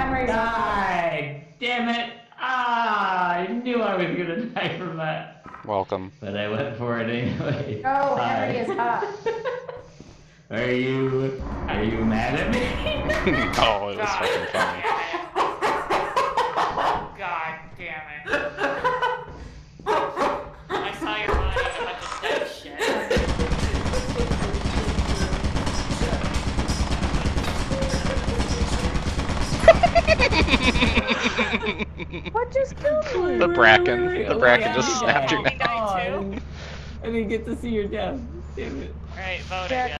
Henry. Die! Damn it! Ah, I knew I was gonna die from that. Welcome. But I went for it anyway. Oh, Hi. Henry is up. Are you are you mad at me? oh, it was fucking funny. God damn it. What just killed me? The bracken. Wait, wait, The wait, bracken wait, just I snapped your oh neck. died Oh, I didn't- get to see your death. Damn it. Alright, vote Jack, again.